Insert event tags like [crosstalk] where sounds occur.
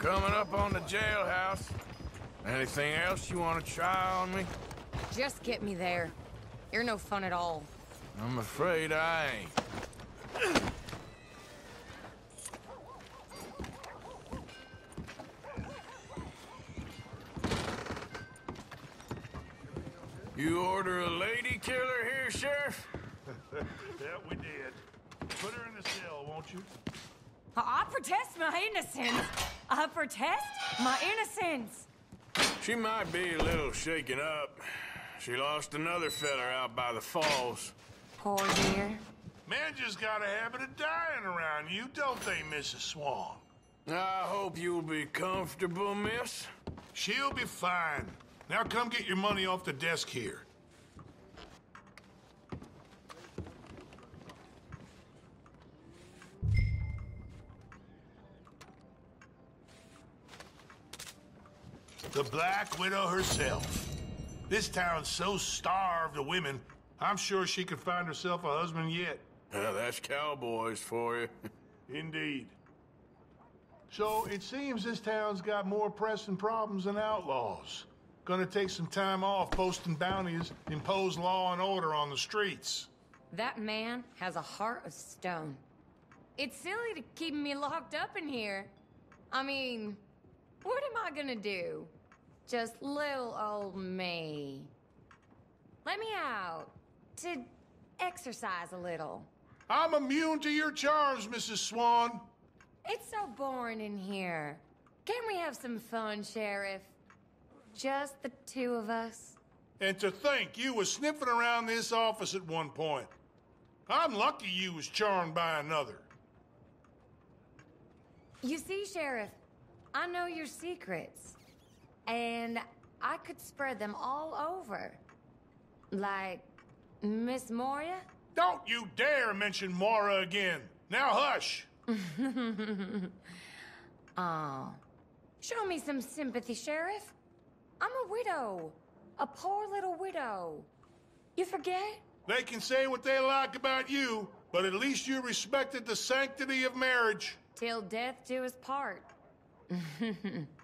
coming up on the jailhouse. Anything else you want to try on me? Just get me there. You're no fun at all. I'm afraid I ain't. You order a lady killer here, Sheriff? [laughs] Yeah, we did. Put her in the cell, won't you? I protest my innocence. I protest my innocence. She might be a little shaken up. She lost another feller out by the falls. Poor dear. Men just got a habit of dying around you, don't they, Mrs. Swan? I hope you'll be comfortable, miss. She'll be fine. Now come get your money off the desk here. The Black Widow herself. This town's so starved of women, I'm sure she could find herself a husband yet. Well, that's cowboys for you. [laughs] Indeed. So it seems this town's got more pressing problems than outlaws. Gonna take some time off posting bounties, impose law and order on the streets. That man has a heart of stone. It's silly to keep me locked up in here. I mean, what am I gonna do? Just little old me. Let me out to exercise a little. I'm immune to your charms, Mrs. Swan. It's so boring in here. Can we have some fun, Sheriff? Just the two of us? And to think you was sniffing around this office at one point. I'm lucky you was charmed by another. You see, Sheriff, I know your secrets. And I could spread them all over. Like Miss Moria? Don't you dare mention Mora again. Now hush. [laughs] Oh. Show me some sympathy, Sheriff. I'm a widow. A poor little widow. You forget? They can say what they like about you, but at least you respected the sanctity of marriage. Till death do us part. [laughs]